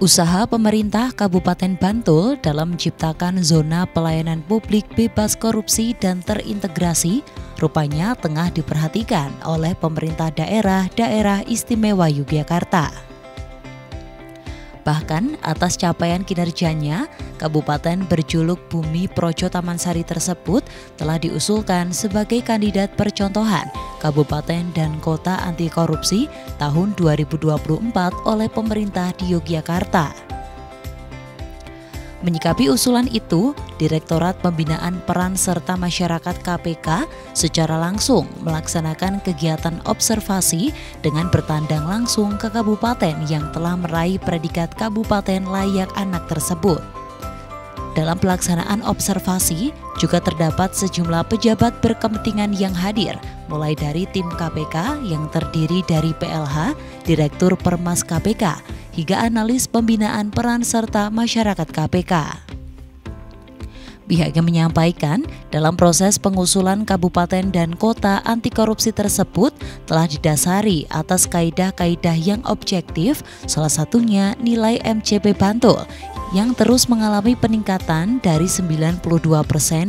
Usaha pemerintah Kabupaten Bantul dalam menciptakan zona pelayanan publik bebas korupsi dan terintegrasi rupanya tengah diperhatikan oleh pemerintah daerah-daerah istimewa Yogyakarta. Bahkan atas capaian kinerjanya, Kabupaten berjuluk Bumi Projo Taman Sari tersebut telah diusulkan sebagai kandidat percontohan Kabupaten dan Kota Anti Korupsi tahun 2024 oleh pemerintah di Yogyakarta. Menyikapi usulan itu, Direktorat Pembinaan Peran Serta Masyarakat KPK secara langsung melaksanakan kegiatan observasi dengan bertandang langsung ke kabupaten yang telah meraih predikat kabupaten layak anak tersebut. Dalam pelaksanaan observasi, juga terdapat sejumlah pejabat berkepentingan yang hadir, mulai dari tim KPK yang terdiri dari PLH, Direktur Permas KPK, hingga analis pembinaan peran serta masyarakat KPK. Pihaknya menyampaikan dalam proses pengusulan kabupaten dan kota anti korupsi tersebut telah didasari atas kaidah-kaidah yang objektif, salah satunya nilai MCP Bantul yang terus mengalami peningkatan dari 92%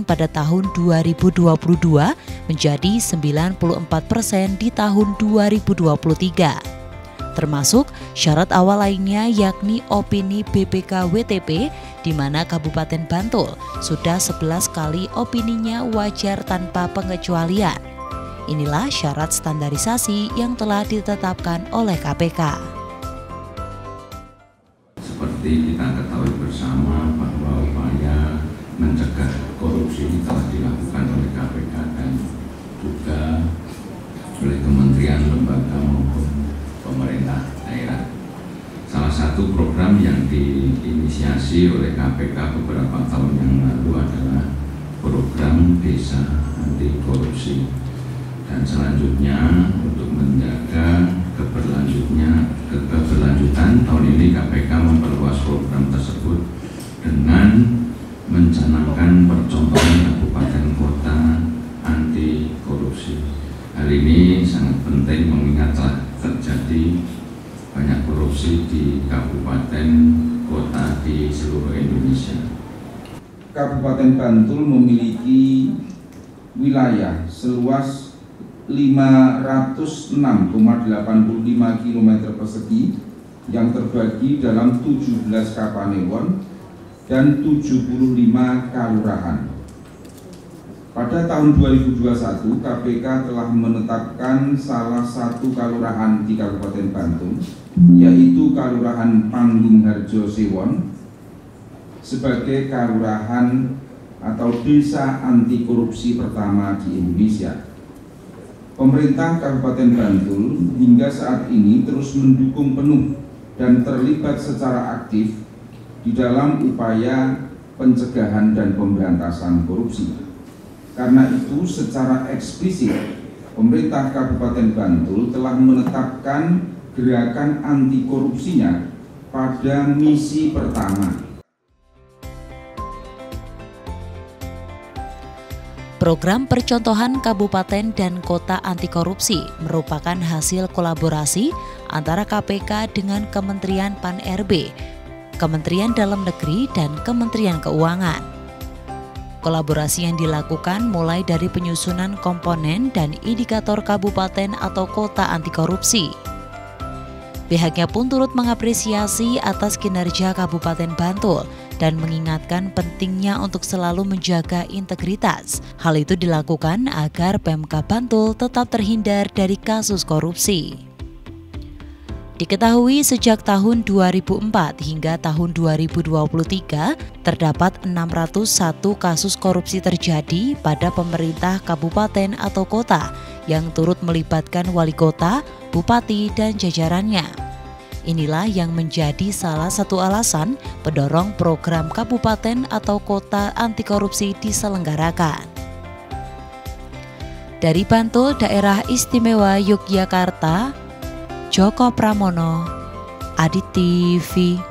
pada tahun 2022 menjadi 94% di tahun 2023 termasuk syarat awal lainnya yakni opini BPK WTP di mana Kabupaten Bantul sudah 11 kali opininya wajar tanpa pengecualian. Inilah syarat standarisasi yang telah ditetapkan oleh KPK. Seperti kita ketahui bersama bahwa upaya mencegah korupsi ini telah dilakukan oleh KPK dan juga oleh kementerian lembaga maupun satu program yang diinisiasi oleh KPK beberapa tahun yang lalu adalah program Desa Anti Korupsi. Dan selanjutnya untuk menjaga keberlanjutnya keberlanjutan tahun ini KPK memperluas program tersebut dengan mencanangkan percontohan kabupaten kota anti korupsi. Hal ini sangat penting mengingat terjadi banyak korupsi di kabupaten kota di seluruh Indonesia. Kabupaten Bantul memiliki wilayah seluas 506,85 km persegi yang terbagi dalam 17 kapanewon dan 75 kalurahan. Pada tahun 2021, KPK telah menetapkan salah satu kalurahan di Kabupaten Bantul, yaitu Kalurahan Panggung Harjo Sewon, sebagai kalurahan atau desa anti korupsi pertama di Indonesia. Pemerintah Kabupaten Bantul hingga saat ini terus mendukung penuh dan terlibat secara aktif di dalam upaya pencegahan dan pemberantasan korupsi. Karena itu secara eksplisit pemerintah Kabupaten Bantul telah menetapkan gerakan anti korupsinya pada misi pertama. Program percontohan kabupaten dan kota anti korupsi merupakan hasil kolaborasi antara KPK dengan Kementerian Pan-RB, Kementerian Dalam Negeri, dan Kementerian Keuangan. Kolaborasi yang dilakukan mulai dari penyusunan komponen dan indikator kabupaten atau kota anti korupsi. Pihaknya pun turut mengapresiasi atas kinerja Kabupaten Bantul dan mengingatkan pentingnya untuk selalu menjaga integritas. Hal itu dilakukan agar Pemka Bantul tetap terhindar dari kasus korupsi. Diketahui sejak tahun 2004 hingga tahun 2023 terdapat 601 kasus korupsi terjadi pada pemerintah kabupaten atau kota yang turut melibatkan wali kota, bupati, dan jajarannya. Inilah yang menjadi salah satu alasan pendorong program kabupaten atau kota anti korupsi diselenggarakan. Dari Bantul, Daerah Istimewa Yogyakarta, Joko Pramono, Adit TV.